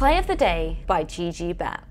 Play of the Day by Gigi Bapp.